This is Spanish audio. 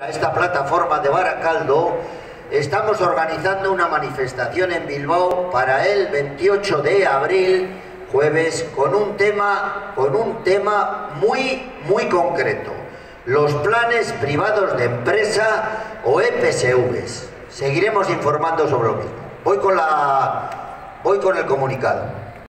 A esta plataforma de Baracaldo estamos organizando una manifestación en Bilbao para el 28 de abril, jueves, con un tema, con un tema muy, muy concreto. Los planes privados de empresa o EPSVs. Seguiremos informando sobre lo mismo. Voy con la voy con el comunicado.